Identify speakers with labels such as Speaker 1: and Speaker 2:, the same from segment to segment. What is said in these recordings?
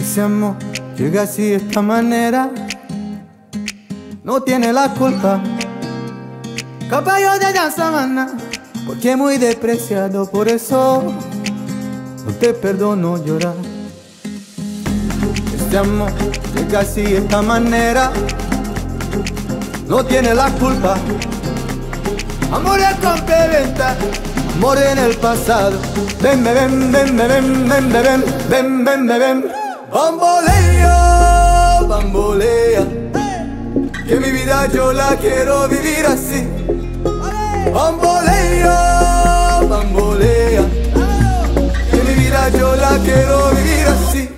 Speaker 1: Ese amor llega así de esta manera, no tiene la culpa. Caballo de la sabana, porque muy despreciado, por eso no te perdono llorar. Este amor llega así de esta manera, no tiene la culpa. Amor es complementa, amor en el pasado. Ven, ven, ven, ven, ven, ven, ven, ven, ven, ven, ven. Bambolea, bambolea. Que mi vida yo la quiero vivir así. Bambolea, bambolea. Que mi vida yo la quiero vivir así.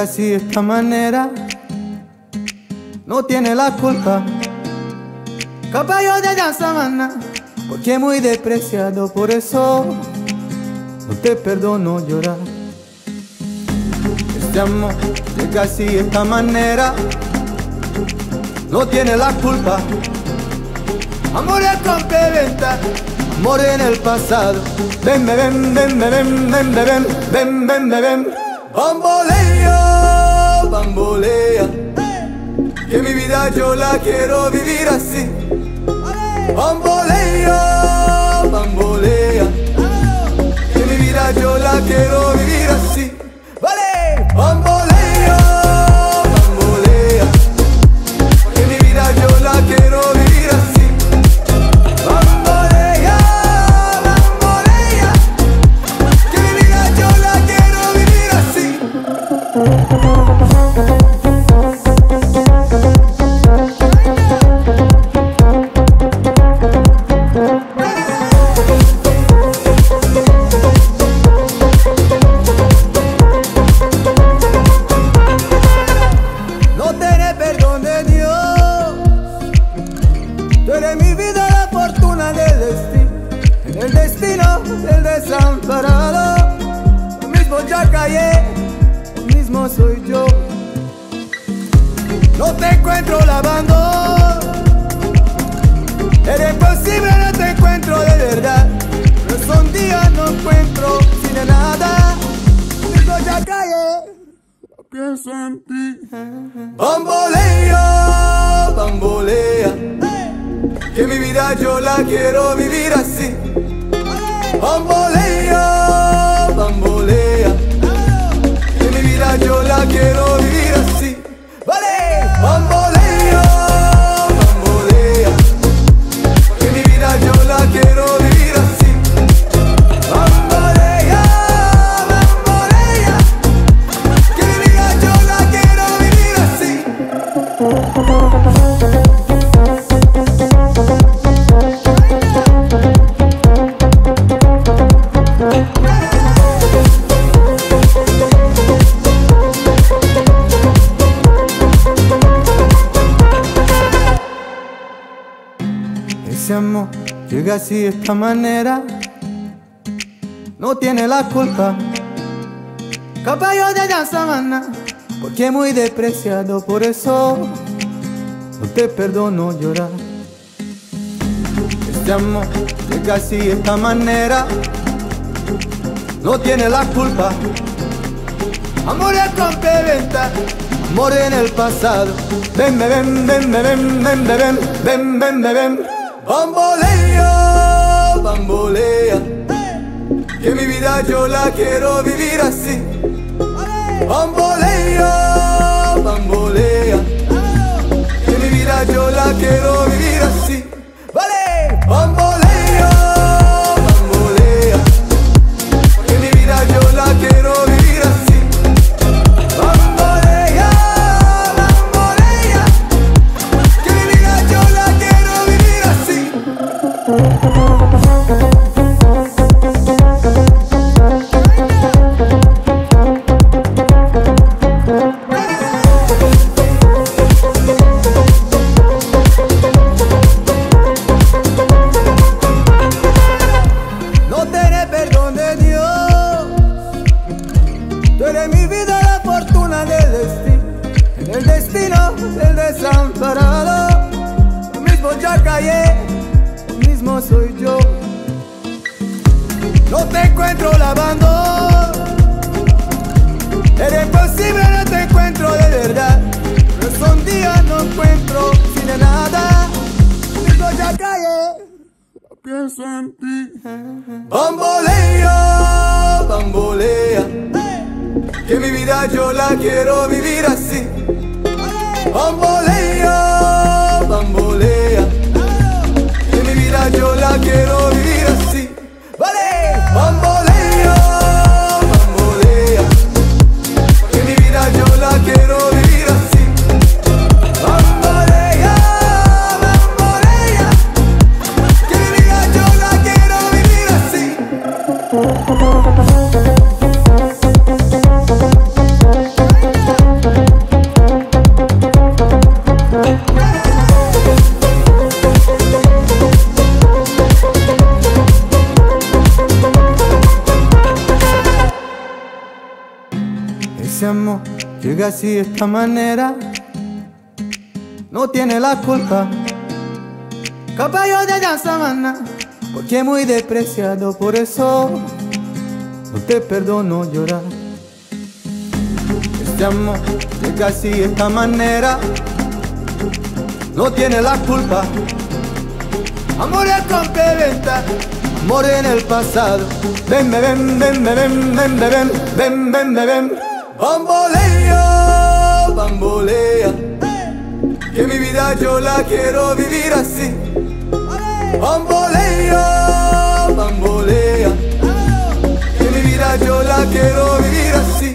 Speaker 1: Llega así de esta manera, no tiene la culpa. Caballo de la sabana, porque muy despreciado, por eso no te perdono llorar. Este amor llega así de esta manera, no tiene la culpa. Amor es complementa, amor en el pasado. Ven, ven, ven, ven, ven, ven, ven, ven, ven, ven, ven, ven. Bambolea. Que mi vida yo la quiero vivir así. Bambolea, bambolea. Que mi vida yo la quiero vivir Pienso en ti. Bambolea, bambolea. Que mi vida yo la quiero vivir así. Bambolea, bambolea. Que mi vida yo la quiero vivir así. Llega así de esta manera, no tiene la culpa. Caballo de la sabana, porque muy despreciado, por eso no te perdono llorar. Este amor llega así de esta manera, no tiene la culpa. Amor es complementa, amor en el pasado. Ven, ven, ven, ven, ven, ven, ven, ven, ven, ven, ven. Bambolea, bambolea. Que mi vida yo la quiero vivir así. Bambolea, bambolea. Que mi vida yo la quiero vivir así. Esta manera, no tiene la culpa. Caballo de la sabana, porque muy despreciado, por eso no te perdono llorar. Este amor llega así esta manera, no tiene la culpa. Amor es complementa, amor en el pasado. Ven, ven, ven, ven, ven, ven, ven, ven, ven, ven, ven. Bambolea. Que mi vida yo la quiero vivir así. Bambolea, bambolea. Que mi vida yo la quiero vivir así.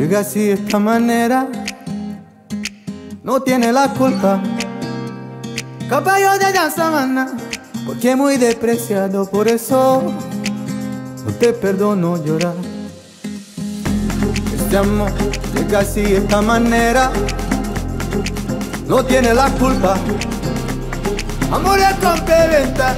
Speaker 1: Llega así de esta manera, no tiene la culpa. Caballo de la sabana, porque muy despreciado, por eso no te perdono llorar. Este amor llega así de esta manera, no tiene la culpa. Amor es complementa,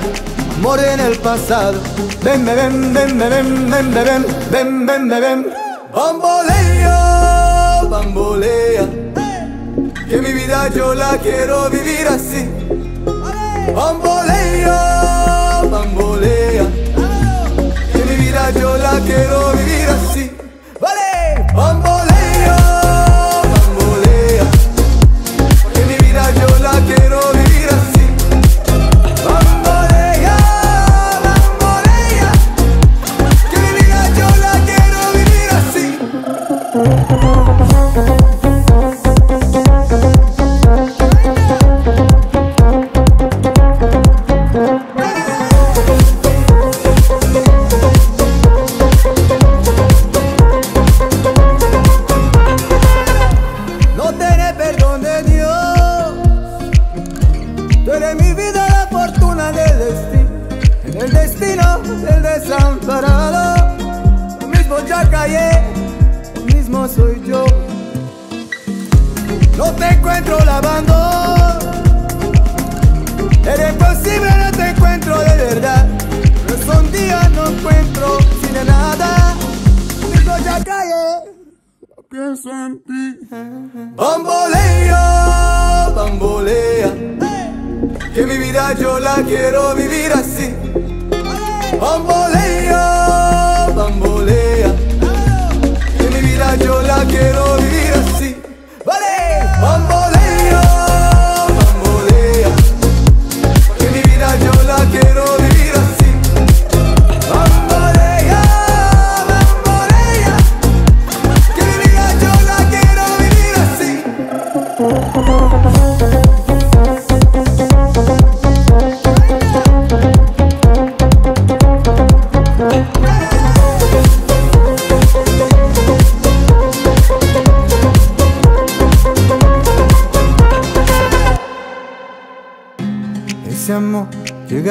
Speaker 1: amor en el pasado. Ven, ven, ven, ven, ven, ven, ven, ven, ven, ven, ven. Bambolea, bambolea. Que mi vida yo la quiero vivir así. Bambolea, bambolea. Que mi vida yo la quiero vivir así. Vale, bambolea, Bambolea, bambolea. Que mi vida yo la quiero vivir así. Bambolea,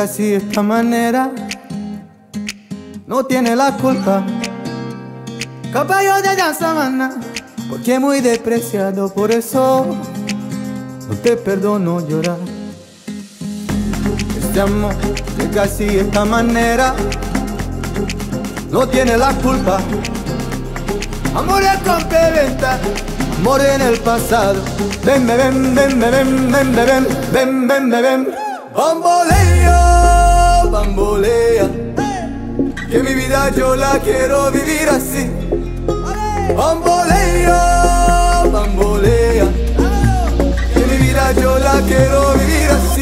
Speaker 1: así de esta manera, no tiene la culpa. Caballo de la sabana, porque muy despreciado, por eso no te perdono llorar. Este amor llega así de esta manera, no tiene la culpa. Amor es amor en el pasado. Ven, ven, ven, ven, ven, ven, ven, ven, ven, ven, ven, ven. Bambolea. Que mi vida yo la quiero vivir así. Bambolea, bambolea. Que mi vida yo la quiero vivir así.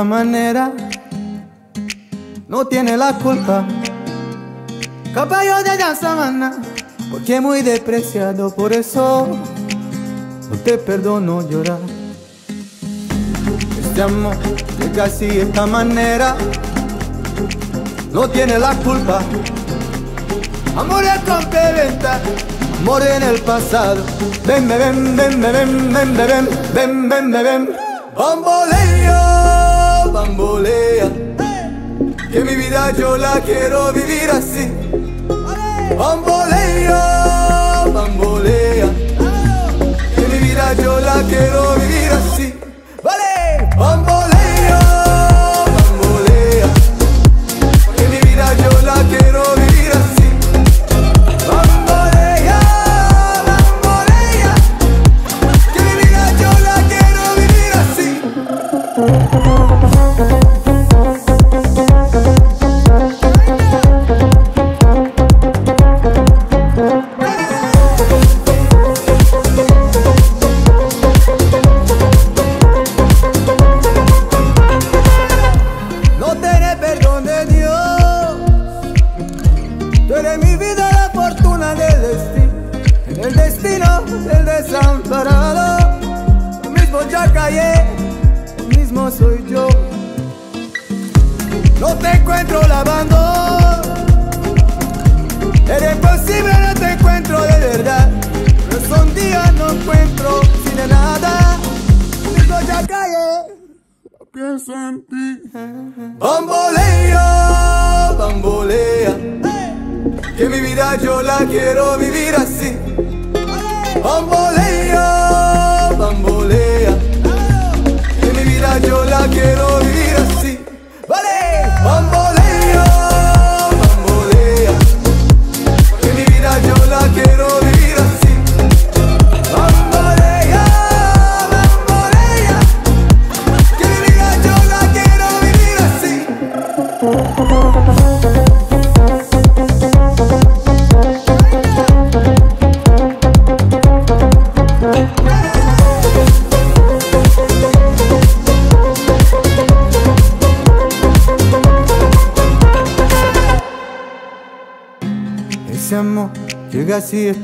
Speaker 1: esta manera no tiene la culpa. Caballo de la sabana, porque muy despreciado, por eso no te perdono llorar. Este amor llega así esta manera, no tiene la culpa. Amor es amor en el pasado. Ven, ven, ven, ven, ven, ven, ven, ven, ven, ven, ven, ven. vida yo la quiero vivir así. Bamboleo.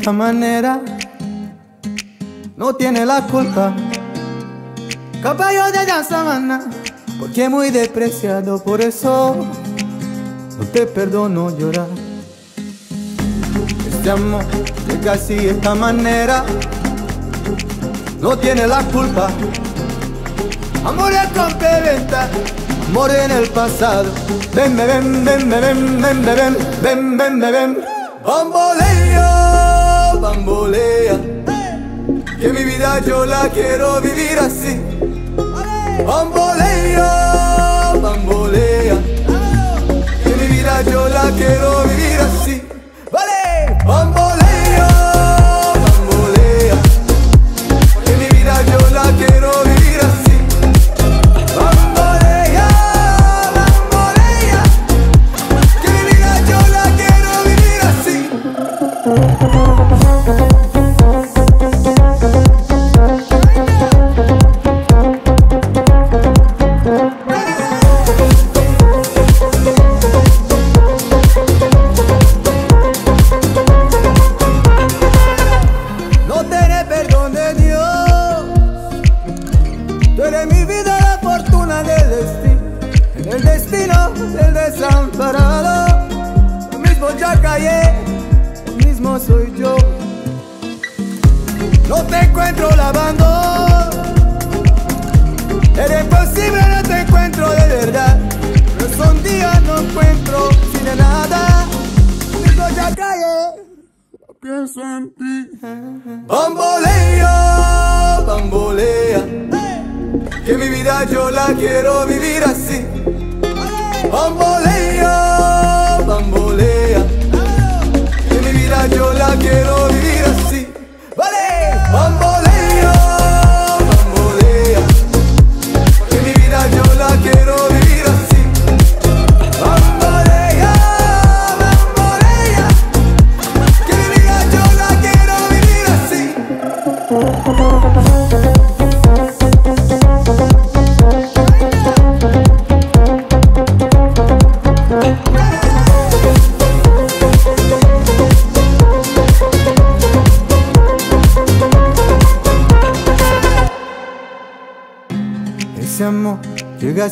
Speaker 1: esta manera no tiene la culpa. Caballo de la sabana, porque muy despreciado, por eso no te perdono llorar. Este amor llega así esta manera, no tiene la culpa. Amor es complementa, amor en el pasado. Ven, ven, ven, ven, ven, ven, ven, ven, ven, ven, ven, ven. bambolea que mi vida yo la quiero vivir así. Bambolea, bambolea, que mi vida yo la quiero vivir así.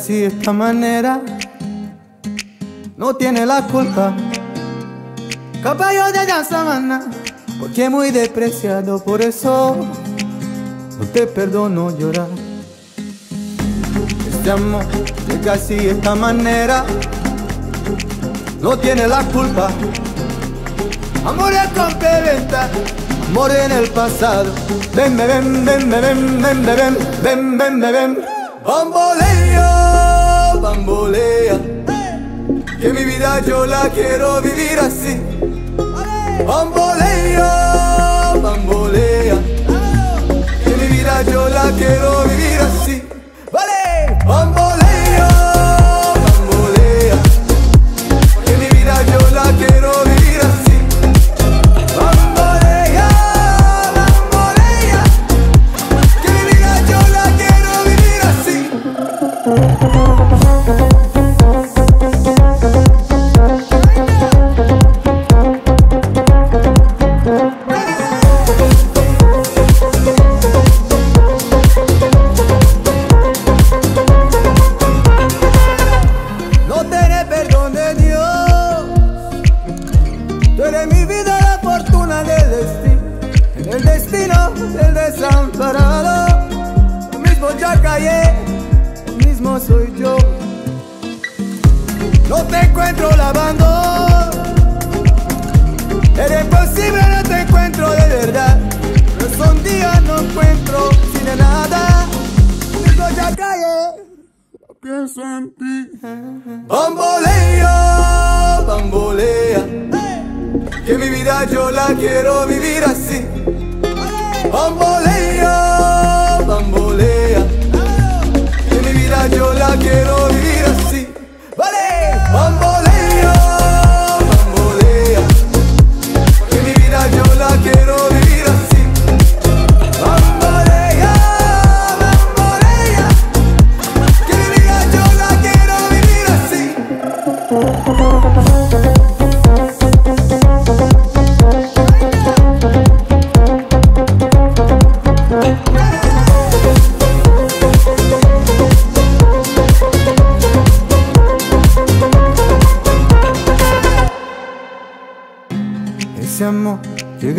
Speaker 1: Así de esta manera, no tiene la culpa. Caballo de la sabana, porque muy despreciado, por eso no te perdono llorar. Este amor llega así esta manera, no tiene la culpa. Amor es complementa, amor en el pasado. Ven, ven, ven, ven, ven, ven, ven, ven, ven, ven, ven. Bambolea, bambolea. Que mi vida yo la quiero vivir así. Bambolea, bambolea. Que mi vida yo la quiero vivir así. No te encuentro lavando. Eres posible, no te encuentro de verdad. Pero son días no encuentro sin nada. Lo mismo ya callé. Pienso en ti. Bambolea, bambolea. Que mi vida yo la quiero vivir así. Bambolea, bambolea. Que mi vida yo la quiero vivir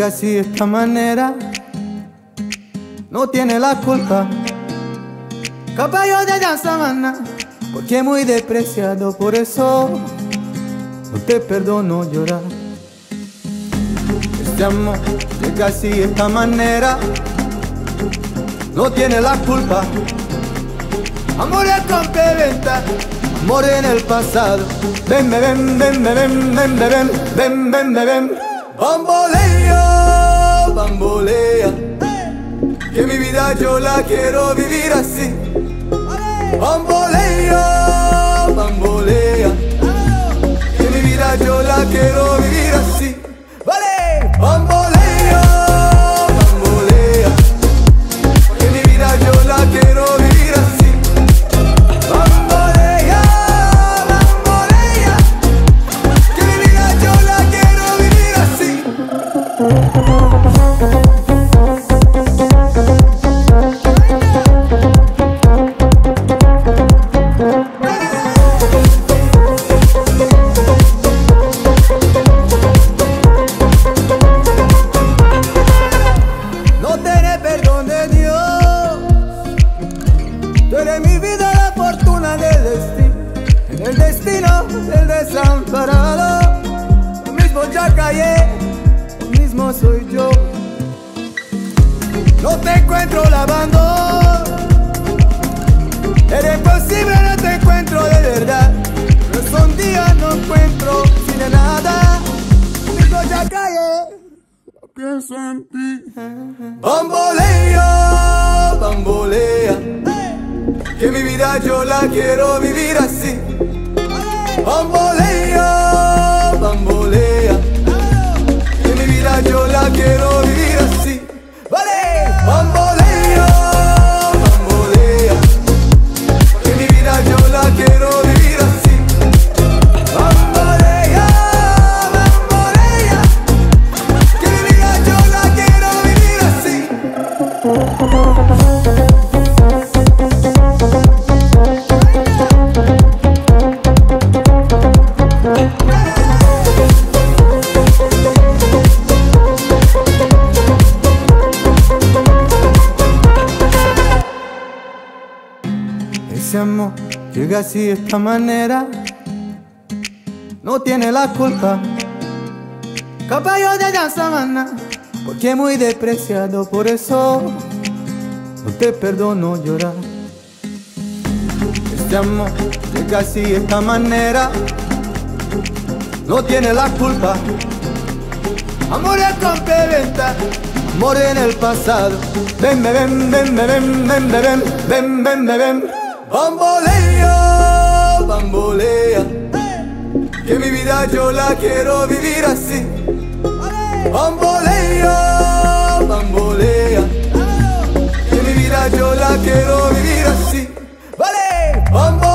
Speaker 1: así de esta manera, no tiene la culpa. Caballo de la sabana, porque muy despreciado, por eso no te perdono llorar. Este amor llega así esta manera, no tiene la culpa. Amor es complementa, amor en el pasado. Ven, ven, ven, ven, ven, ven, ven, ven, ven, ven, ven. Bambolea, bambolea. Que mi vida yo la quiero vivir así. Bambolea, bambolea. Que mi vida yo la quiero vivir esta manera, no tiene la culpa. Caballo de la sabana, porque muy despreciado, por eso no te perdono llorar. Este amor llega así esta manera, no tiene la culpa. Amor es complementa, amor en el pasado. Ven, ven, ven, ven, ven, ven, ven, ven, ven, ven, ven. Bambolea, bambolea. Que mi vida yo la quiero vivir así. Bambolea, bambolea. Que mi vida yo la quiero vivir así. Vale, bambolea,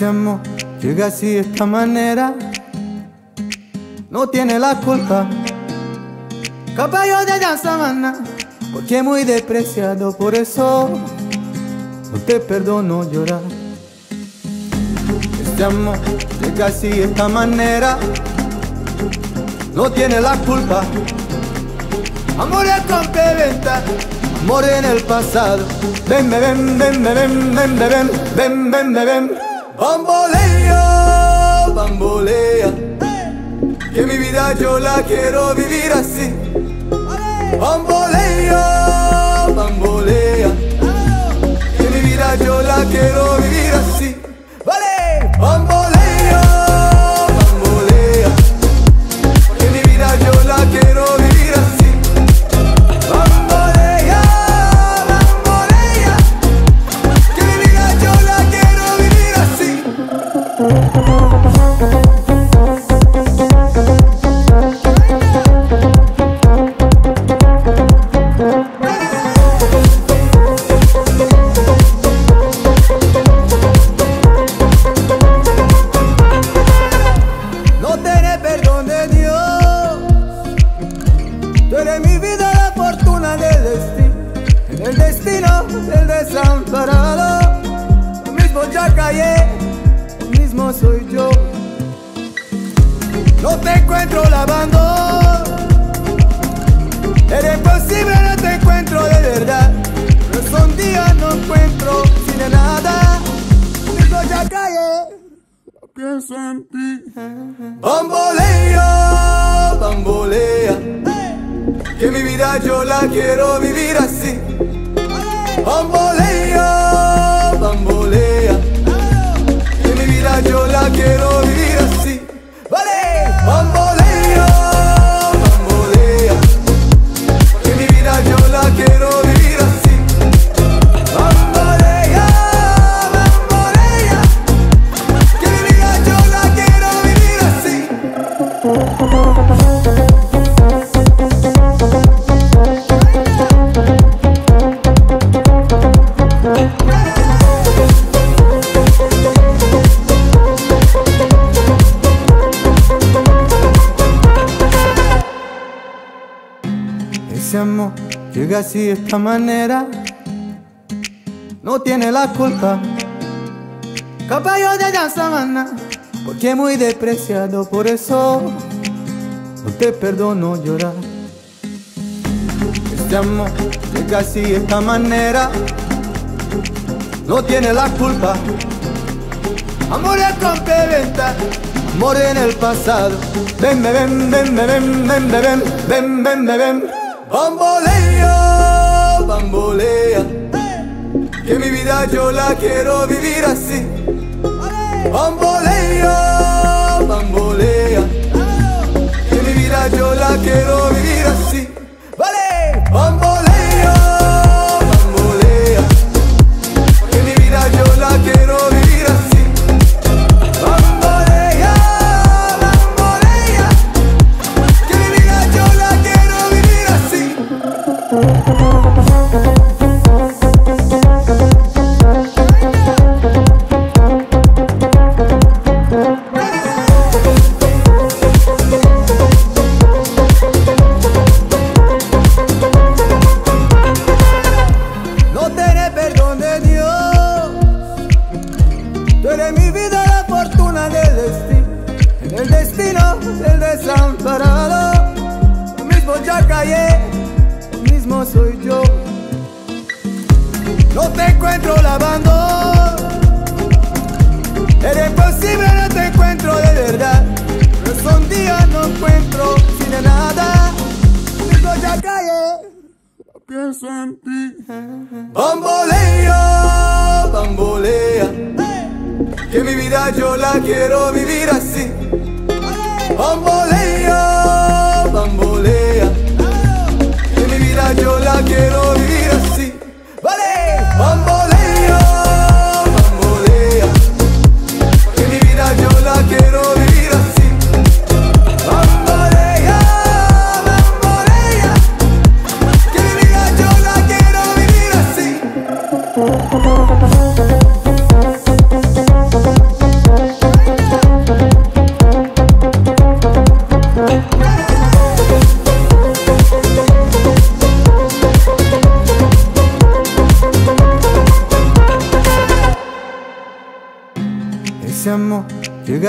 Speaker 1: Ese amor llega así de esta manera, no tiene la culpa. Caballo de la sabana, porque muy despreciado, por eso no te perdono llorar. Este amor llega así de esta manera, no tiene la culpa. Amor es complementa, amor en el pasado. Ven, ven, ven, ven, ven, ven, ven, ven, ven, ven, ven. Bambolea, bambolea. Que mi vida yo la quiero vivir así. Bambolea, bambolea. Que mi vida yo la quiero vivir así. Quiero vivir así. Bambolea, bambolea. Que mi vida yo la quiero vivir llega así de esta manera, no tiene la culpa. Caballo de la sabana, porque muy despreciado, por eso no te perdono llorar. Este amor llega así de esta manera, no tiene la culpa. Amor es complementa, amor en el pasado. Ven, ven, ven, ven, ven, ven, ven, ven, ven, ven, ven. Bambolea, bambolea. Que mi vida yo la quiero vivir así. Bambolea, bambolea. Que mi vida yo la quiero vivir así. El destino del desamparado. Lo mismo ya callé, lo mismo soy yo. No te encuentro lavando. Era imposible, no te encuentro de verdad. Pero son días no encuentro sin de nada. Lo mismo ya callé. Pienso en ti. Bambolea, bambolea. Que mi vida yo la quiero vivir así. Bambolea, bambolea. Que mi vida yo la quiero vivir así.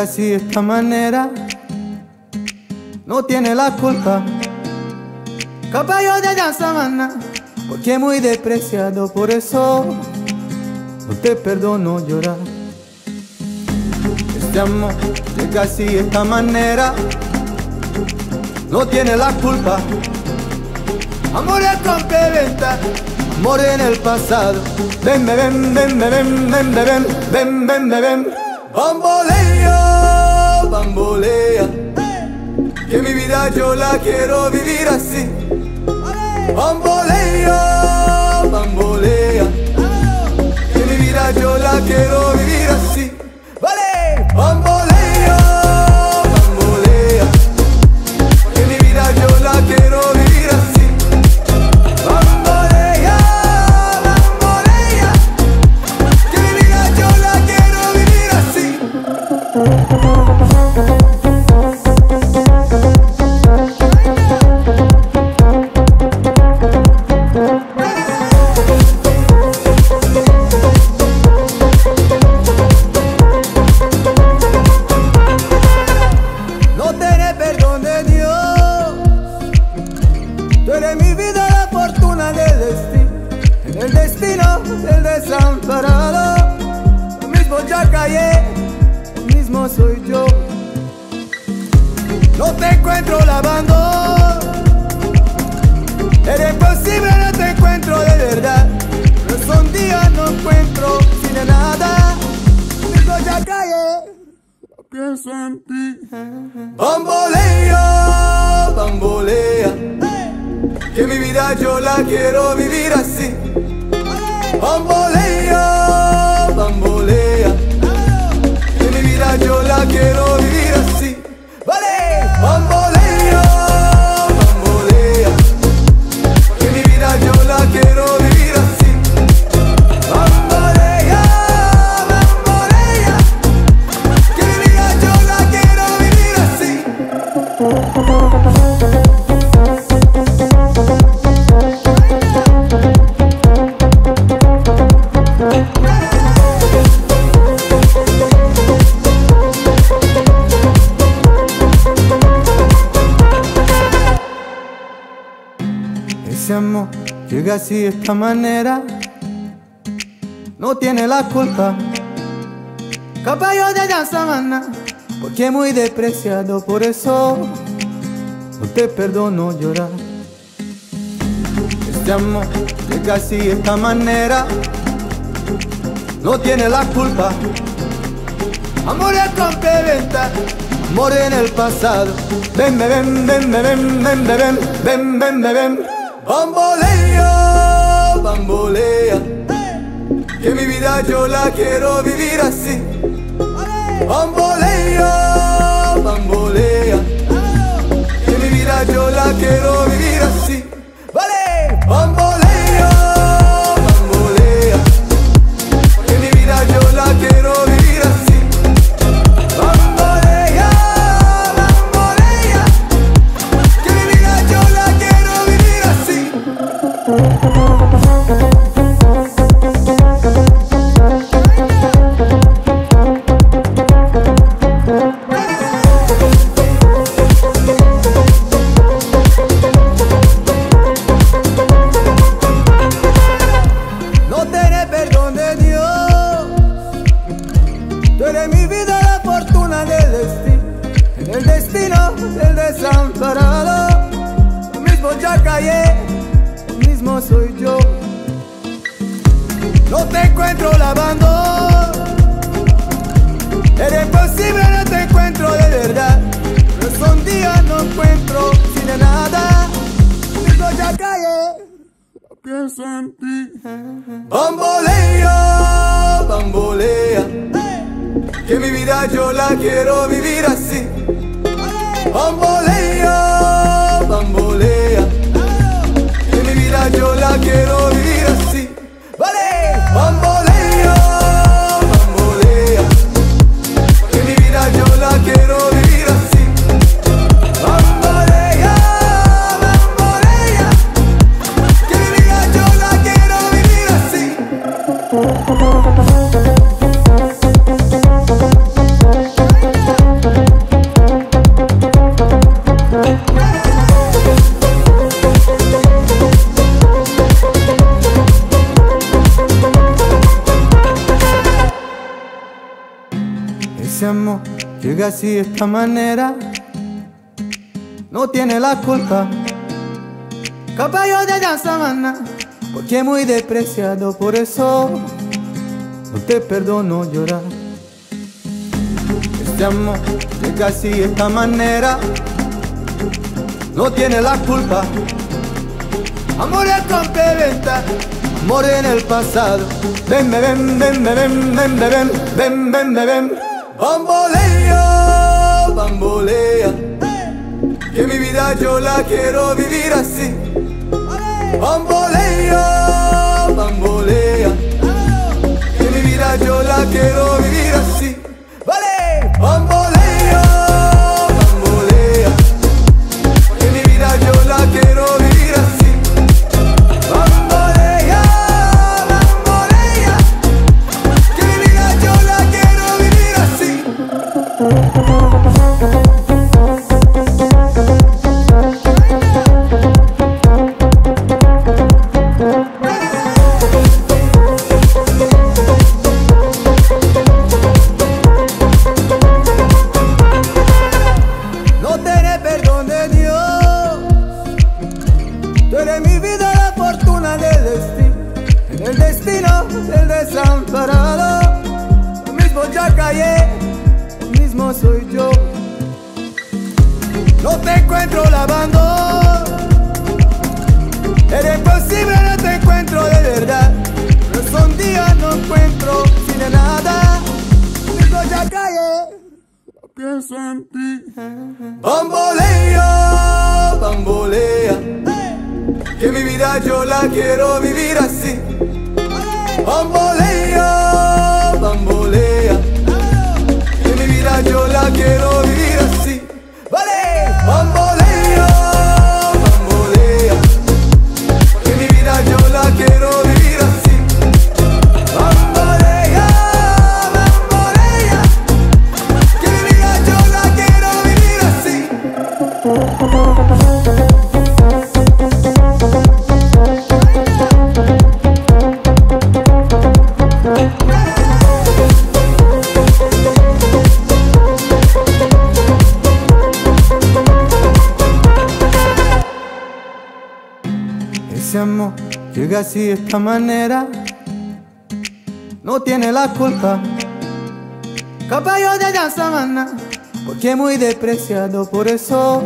Speaker 1: Así esta manera, no tiene la culpa. Caballo de la sabana, porque muy despreciado, por eso no te perdono llorar. Este amor llega así esta manera, no tiene la culpa. Amor es complementa, amor en el pasado. Ven, ven, ven, ven, ven, ven, ven, ven, ven, ven, ven, ven. Bambolea. Que mi vida yo la quiero vivir así. Bambolea, bambolea. Que mi vida yo la quiero vivir así. Esta manera, no tiene la culpa. Caballo de la sabana, porque muy despreciado, por eso no te perdono llorar. Este amor llega así de esta manera, no tiene la culpa. Amor es amor en el pasado. Ven, ven, ven, ven, ven, ven, ven, ven, ven, ven, bambolea. Que mi vida yo la quiero vivir así. Bambolea, bambolea. Que mi vida yo la quiero vivir así. Vale, bambolea, llega así de esta manera, no tiene la culpa. Caballo de la sabana, porque muy despreciado, por eso no te perdono llorar. Este amor llega así de esta manera, no tiene la culpa. Amor es complementa, amor en el pasado. Ven, ven, ven, ven, ven, ven, ven, ven, ven, ven, ven. Bambolea, bambolea. Que mi vida yo la quiero vivir así. Bambolea, bambolea. Que mi vida yo la quiero Pienso en ti. Bambolea. Que mi vida yo la quiero vivir así. Bambolea, bambolea. Que mi vida yo la quiero así de esta manera, no tiene la culpa. Caballo de la sabana, porque muy despreciado, por eso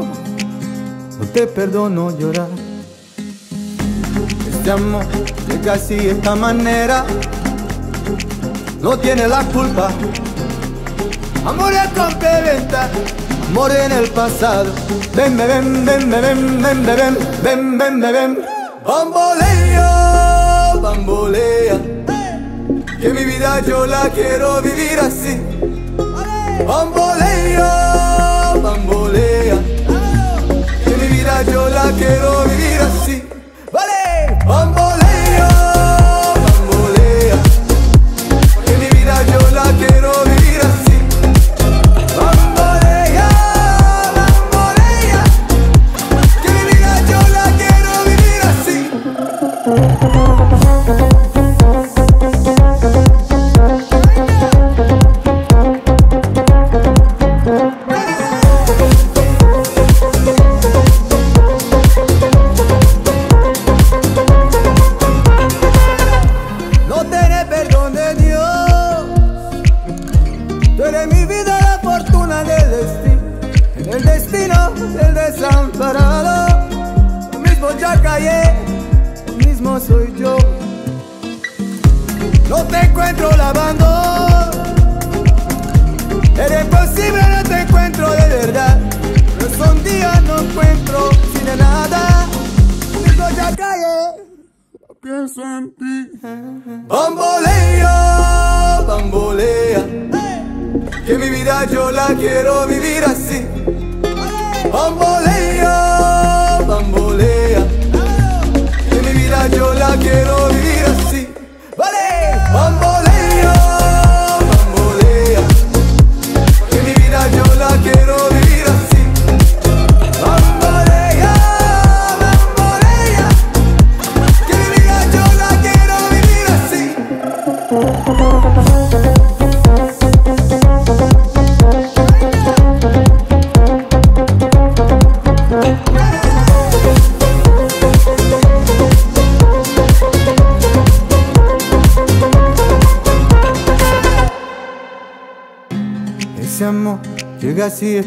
Speaker 1: no te perdono llorar. Este amor llega así esta manera, no tiene la culpa. Amor es amor en el pasado. Ven, ven, ven, ven, ven, ven, ven, ven, ven, ven, ven. Bambolea, bambolea. Que mi vida yo la quiero vivir así. Bambolea, bambolea. Que mi vida yo la quiero vivir así.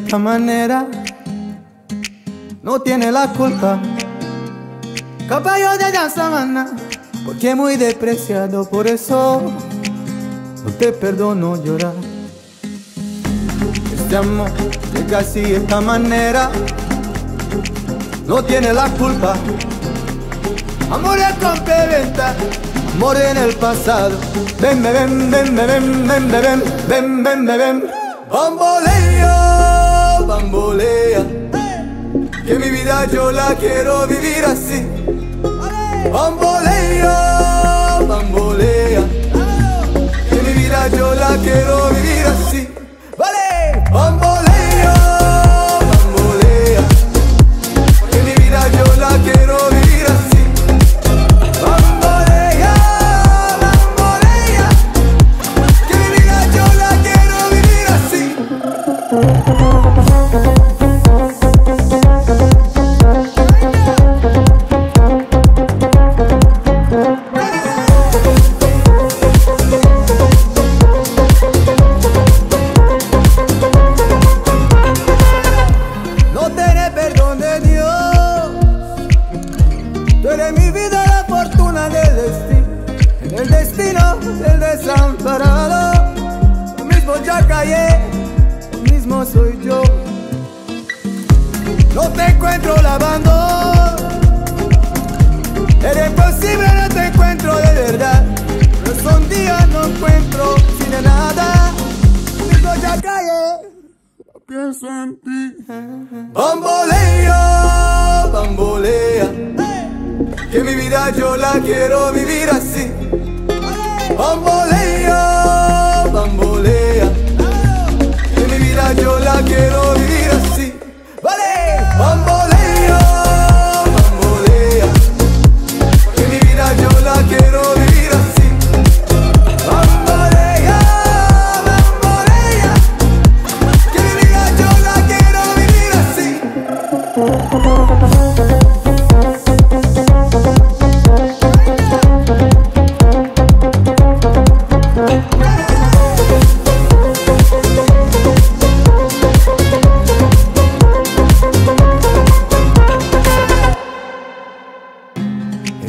Speaker 1: Esta manera, no tiene la culpa. Caballo de la sabana, porque muy despreciado, por eso no te perdono llorar. Este amor llega así esta manera, no tiene la culpa. Amor es complementa, amor en el pasado. Ven, ven, ven, ven, ven, ven, ven, ven, ven, ven, ven, ven. Yo la quiero vivir así. Bambolea, bambolea. Que mi vida yo la quiero vivir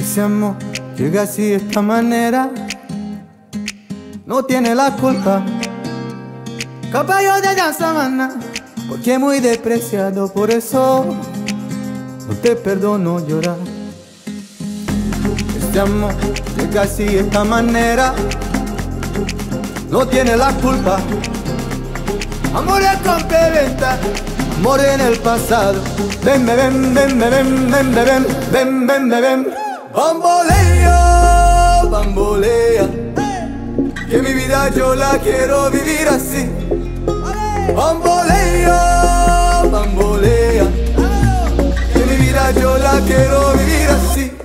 Speaker 1: Ese amor llega así de esta manera, no tiene la culpa. Caballo de la sabana, porque muy despreciado, por eso no te perdono llorar. Este amor llega así de esta manera, no tiene la culpa. Amor es complementa, amor en el pasado. Ven, ven, ven, ven, ven, ven, ven, ven, ven, ven, ven. Bambolea, bambolea. Que mi vida yo la quiero vivir así. Bambolea, bambolea. Que mi vida yo la quiero vivir así.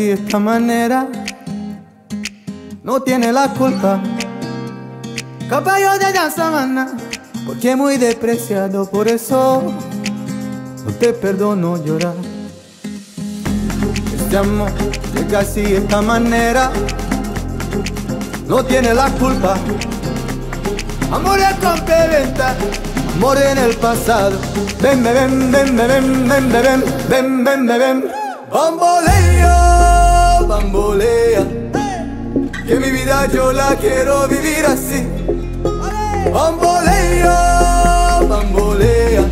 Speaker 1: De esta manera, no tiene la culpa. Caballo de la sabana, porque muy despreciado, por eso no te perdono llorar. Este amor llega así de esta manera, no tiene la culpa. Amor es amor en el pasado. Ven, ven, ven, ven, ven, ven, ven, ven, ven, ven, ven. Bambolea, bambolea. Que mi vida yo la quiero vivir así. Bambolea, bambolea.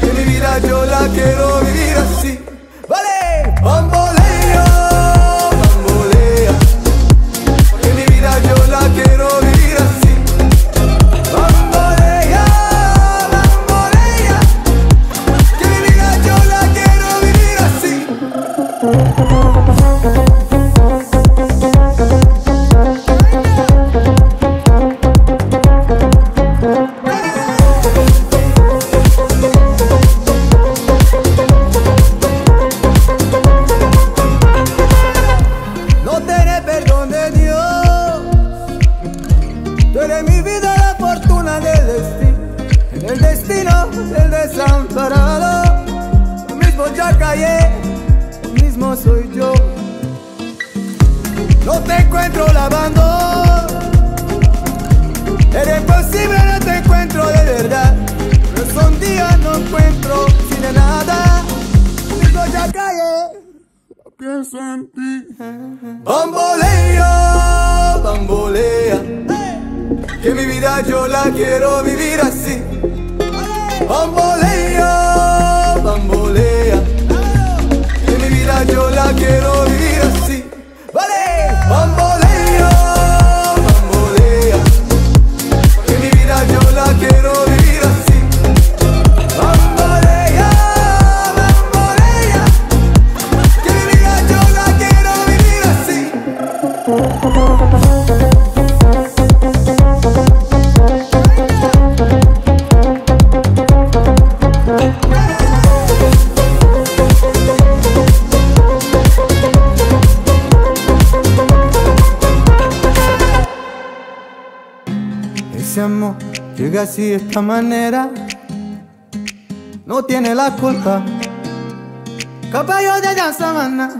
Speaker 1: Que mi vida yo la quiero vivir el destino del desamparado. Lo mismo ya callé, lo mismo soy yo. No te encuentro lavando. Eres posible, no te encuentro de verdad. Pero son días no encuentro sin de nada. Lo mismo ya callé. Pienso en ti. Bambolea, bambolea. Que mi vida yo la quiero vivir así. Bambolea, bambolea. Que mi vida yo la quiero vivir llega así esta manera, no tiene la culpa. Caballo de la sabana,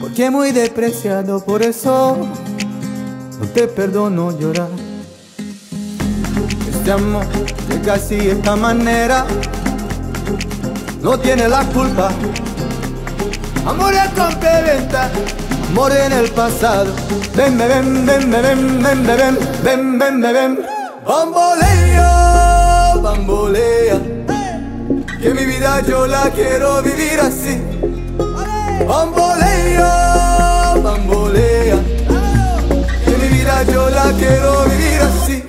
Speaker 1: porque muy despreciado, por eso no te perdono llorar. Este amor llega así de esta manera, no tiene la culpa. Amor es complementa, amor en el pasado. Ven, ven, ven, ven, ven, ven, ven, ven, ven, ven, ven. Bambolea, bambolea. Que mi vida yo la quiero vivir así. Bambolea, bambolea. Que mi vida yo la quiero vivir así.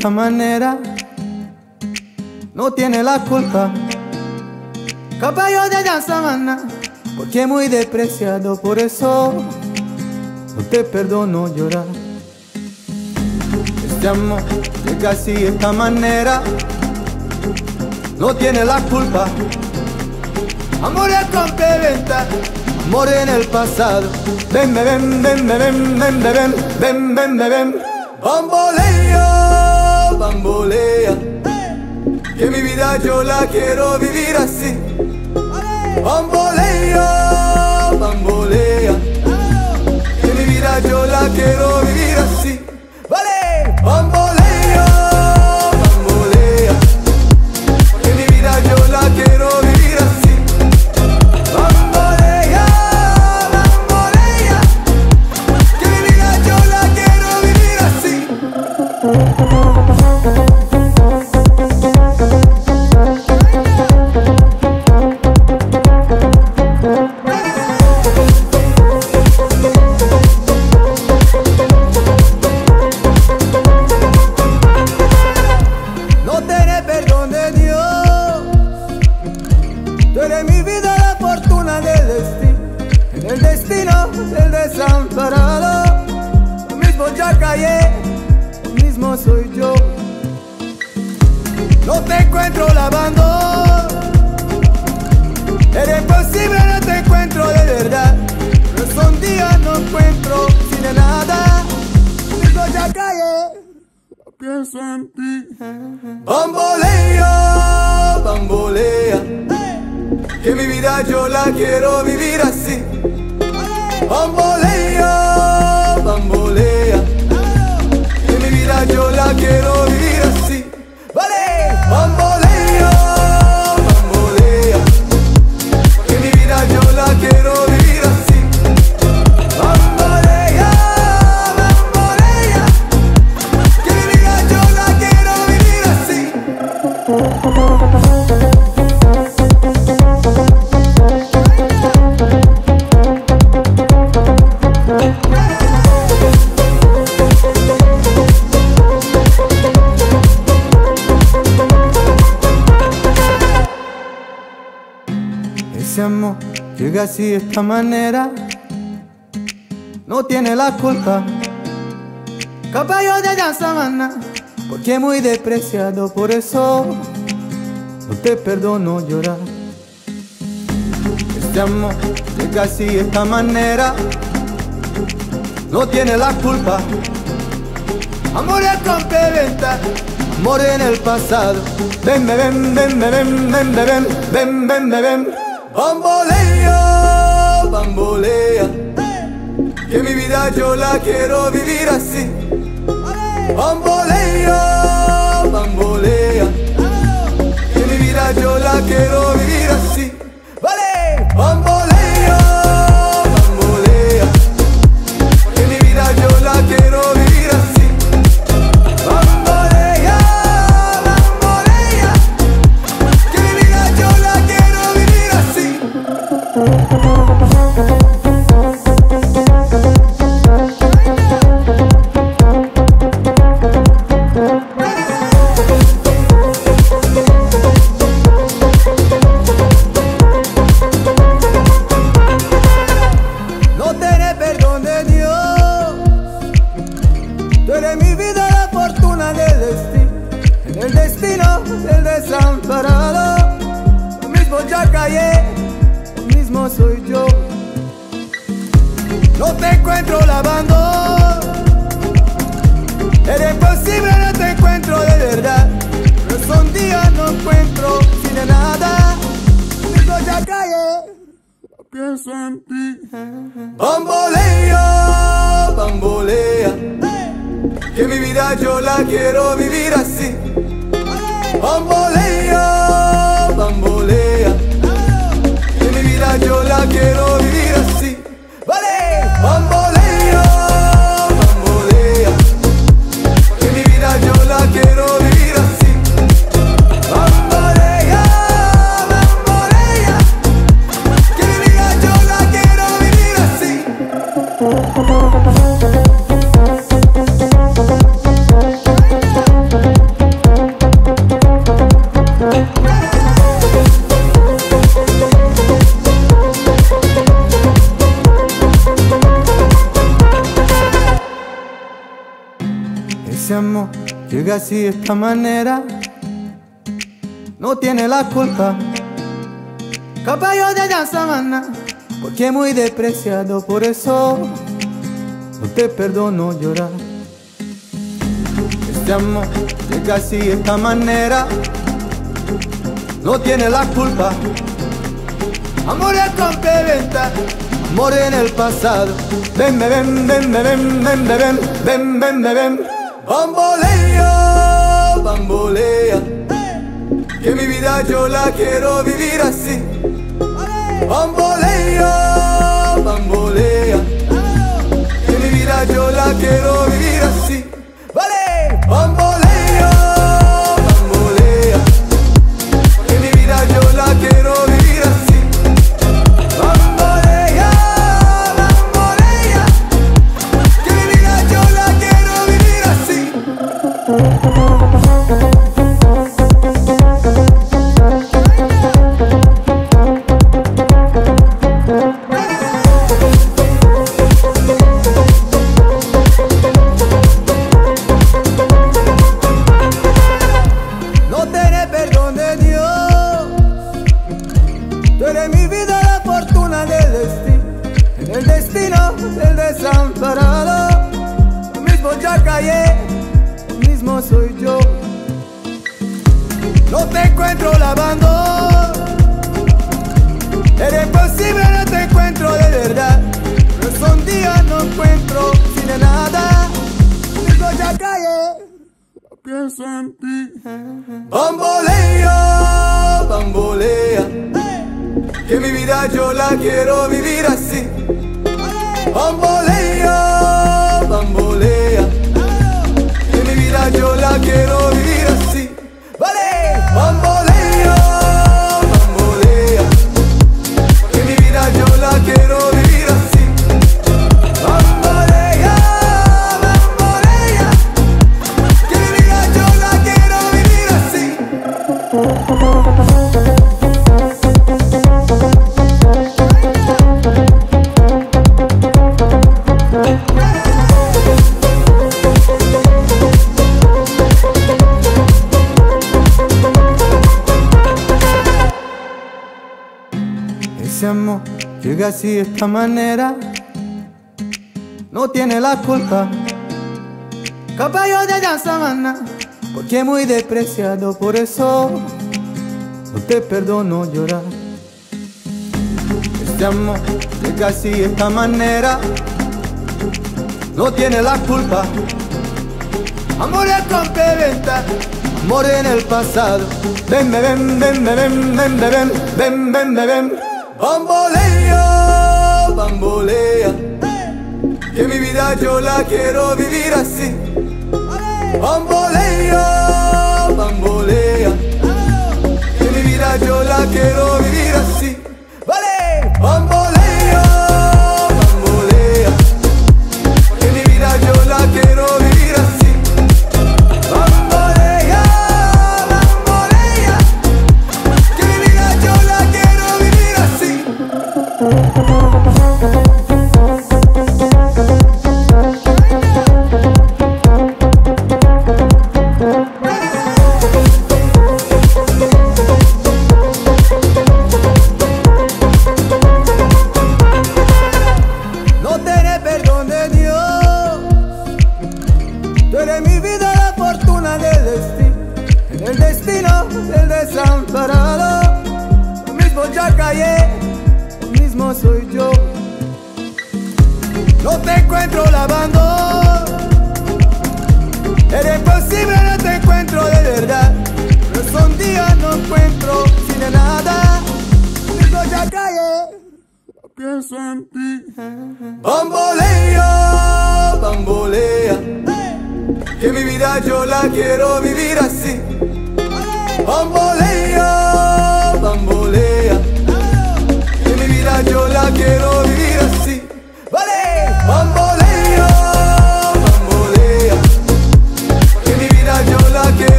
Speaker 1: Esta manera, no tiene la culpa. Caballo de la sabana, porque muy despreciado, por eso no te perdono llorar. Este amor llega así esta manera, no tiene la culpa. Amor es complementa, amor en el pasado. Ven, ven, ven, ven, ven, ven, ven, ven, ven, ven, ven, ven. Bambolea, bambolea. Que mi vida yo la quiero vivir así. Bambolea, bambolea. Que mi vida yo la quiero vivir así. Ese amor llega así de esta manera, no tiene la culpa. Caballo de la sabana, porque muy despreciado por eso no te perdono llorar. Este amor llega así de esta manera, no tiene la culpa. Amor es complementa, amor en el pasado. Ven, ven, ven, ven, ven, ven, ven, ven, ven, ven, ven. Bambolea, bambolea. Que mi vida yo la quiero vivir así. Bambolea, bambolea. Yo la quiero vivir así. Pienso en ti. Bambolea, bambolea. Que mi vida yo la quiero vivir así. Bambolea, bambolea. Que mi vida yo la quiero vivir así. Vale, bambolea, llega así de esta manera, no tiene la culpa. Caballo de la sabana, porque muy despreciado, por eso no te perdono llorar. Este amor llega así de esta manera, no tiene la culpa. Amor es complementa, amor en el pasado. Ven, ven, ven, ven, ven, ven, ven, ven, ven, ven, ven. Bambolea, bambolea. Que mi vida yo la quiero vivir así. Bambolea, bambolea. Que mi vida yo la quiero vivir así. Esta manera, no tiene la culpa. Caballo de la sabana, porque muy despreciado, por eso no te perdono llorar. Este amor llega así esta manera, no tiene la culpa. Amor es complementa, amor en el pasado. Ven, ven, ven, ven, ven, ven, ven, ven, ven, ven, ven. Bambolea, vida yo la quiero vivir así. Bambolea, bambolea. Que mi vida yo la quiero